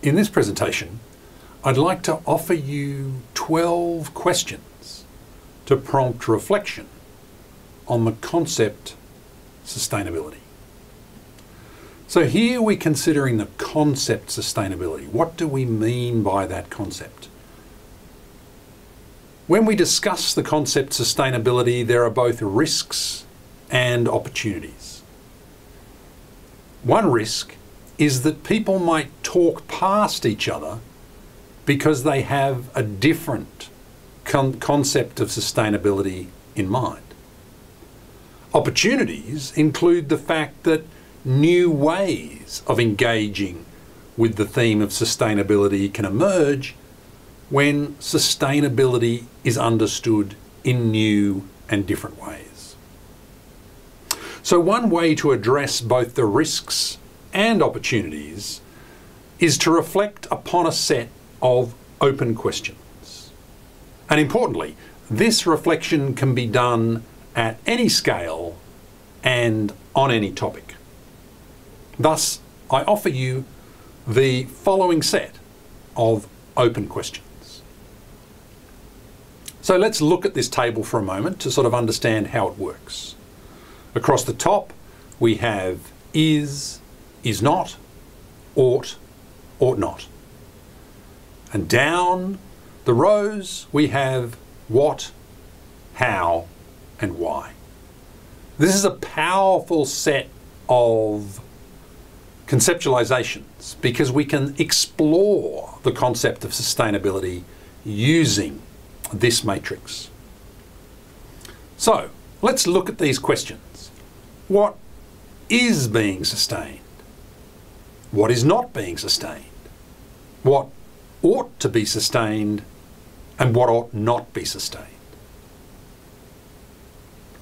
In this presentation, I'd like to offer you 12 questions to prompt reflection on the concept sustainability. So here we're considering the concept sustainability. What do we mean by that concept? When we discuss the concept sustainability, there are both risks and opportunities. One risk is that people might talk past each other because they have a different con concept of sustainability in mind. Opportunities include the fact that new ways of engaging with the theme of sustainability can emerge when sustainability is understood in new and different ways. So, one way to address both the risks and opportunities is to reflect upon a set of open questions. And importantly, this reflection can be done at any scale and on any topic. Thus, I offer you the following set of open questions. So let's look at this table for a moment to sort of understand how it works. Across the top, we have is, is not, ought, ought not. And down the rows, we have what, how, and why. This is a powerful set of conceptualizations because we can explore the concept of sustainability using this matrix. So let's look at these questions. What is being sustained? What is not being sustained? What ought to be sustained and what ought not be sustained?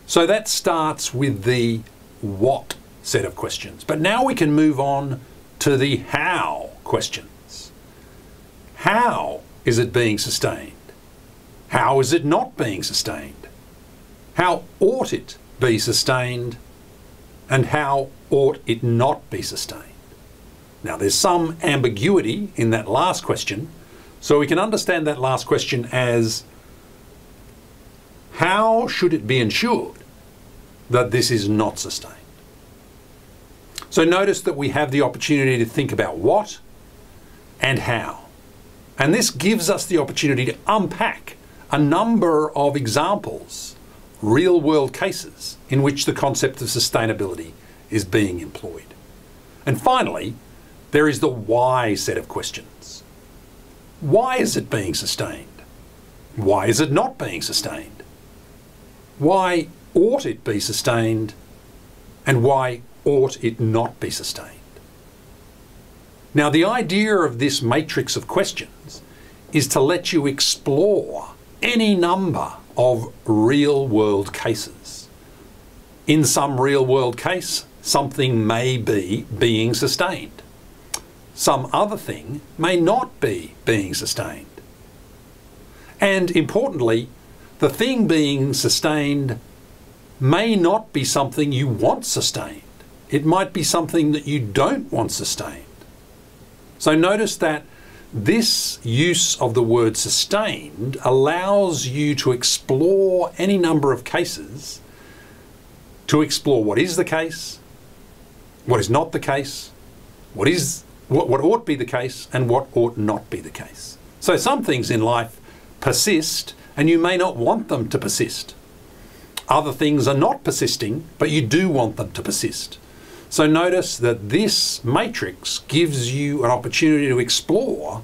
So that starts with the what set of questions. But now we can move on to the how questions. How is it being sustained? How is it not being sustained? How ought it be sustained? And how ought it not be sustained? Now, there's some ambiguity in that last question, so we can understand that last question as how should it be ensured that this is not sustained? So notice that we have the opportunity to think about what and how. And this gives us the opportunity to unpack a number of examples, real world cases, in which the concept of sustainability is being employed. And finally, there is the why set of questions. Why is it being sustained? Why is it not being sustained? Why ought it be sustained? And why ought it not be sustained? Now, the idea of this matrix of questions is to let you explore any number of real world cases. In some real world case, something may be being sustained. Some other thing may not be being sustained. And importantly, the thing being sustained may not be something you want sustained. It might be something that you don't want sustained. So notice that this use of the word sustained allows you to explore any number of cases, to explore what is the case, what is not the case, what is what, what ought to be the case, and what ought not be the case. So some things in life persist, and you may not want them to persist. Other things are not persisting, but you do want them to persist. So notice that this matrix gives you an opportunity to explore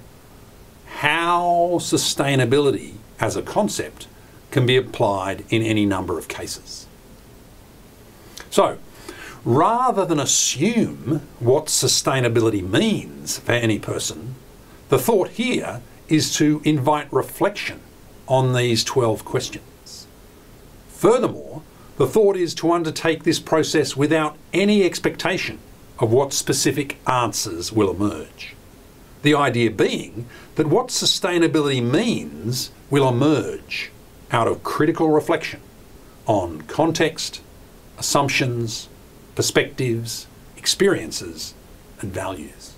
how sustainability as a concept can be applied in any number of cases. So, rather than assume what sustainability means for any person, the thought here is to invite reflection on these 12 questions. Furthermore, the thought is to undertake this process without any expectation of what specific answers will emerge. The idea being that what sustainability means will emerge out of critical reflection on context, assumptions, perspectives, experiences, and values.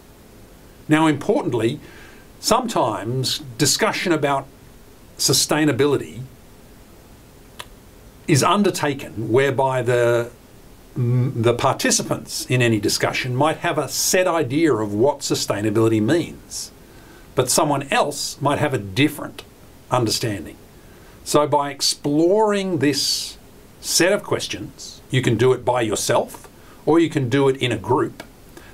Now, importantly, sometimes discussion about sustainability is undertaken whereby the the participants in any discussion might have a set idea of what sustainability means, but someone else might have a different understanding. So, by exploring this set of questions, you can do it by yourself or you can do it in a group.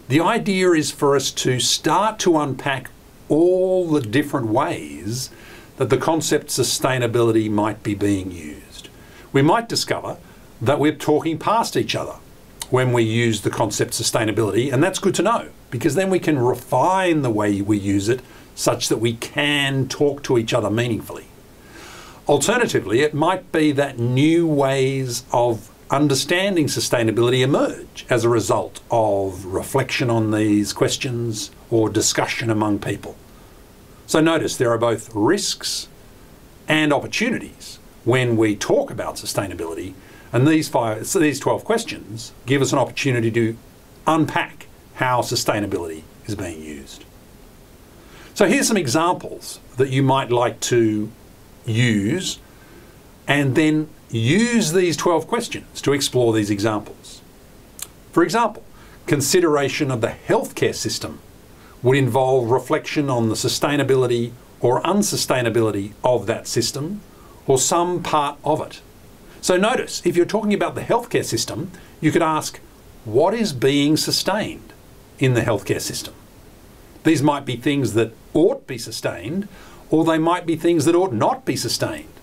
The idea is for us to start to unpack all the different ways that the concept sustainability might be being used. We might discover that we're talking past each other when we use the concept sustainability, and that's good to know because then we can refine the way we use it such that we can talk to each other meaningfully. Alternatively, it might be that new ways of understanding sustainability emerge as a result of reflection on these questions or discussion among people. So notice there are both risks and opportunities when we talk about sustainability, and these five, so these 12 questions give us an opportunity to unpack how sustainability is being used. So here's some examples that you might like to use and then use these 12 questions to explore these examples. For example, consideration of the healthcare system would involve reflection on the sustainability or unsustainability of that system or some part of it. So notice, if you're talking about the healthcare system, you could ask, what is being sustained in the healthcare system? These might be things that ought be sustained, or they might be things that ought not be sustained.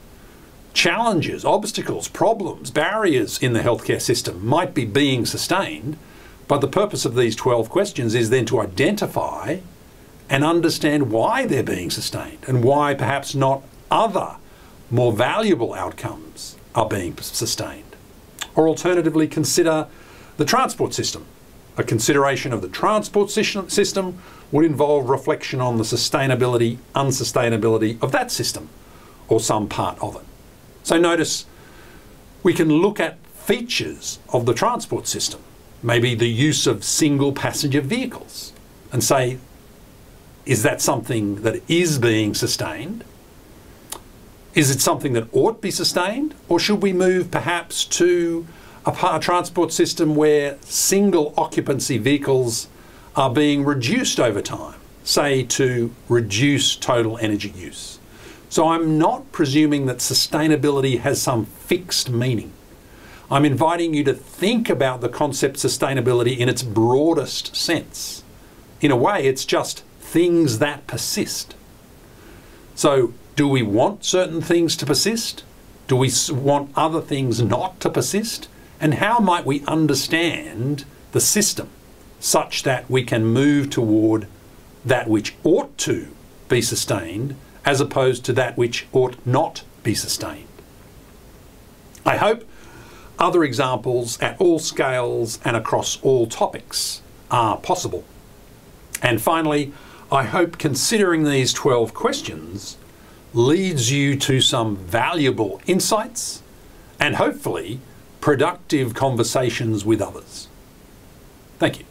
Challenges, obstacles, problems, barriers in the healthcare system might be being sustained, but the purpose of these 12 questions is then to identify and understand why they're being sustained and why perhaps not other more valuable outcomes are being sustained. Or alternatively, consider the transport system. A consideration of the transport system would involve reflection on the sustainability, unsustainability of that system or some part of it. So notice we can look at features of the transport system, maybe the use of single passenger vehicles, and say, is that something that is being sustained? Is it something that ought to be sustained? Or should we move perhaps to a, transport system where single occupancy vehicles are being reduced over time, say to reduce total energy use? So I'm not presuming that sustainability has some fixed meaning. I'm inviting you to think about the concept sustainability in its broadest sense. In a way, it's just things that persist. So do we want certain things to persist? Do we want other things not to persist? And how might we understand the system such that we can move toward that which ought to be sustained as opposed to that which ought not be sustained? I hope other examples at all scales and across all topics are possible. And finally, I hope considering these 12 questions leads you to some valuable insights and hopefully productive conversations with others. Thank you.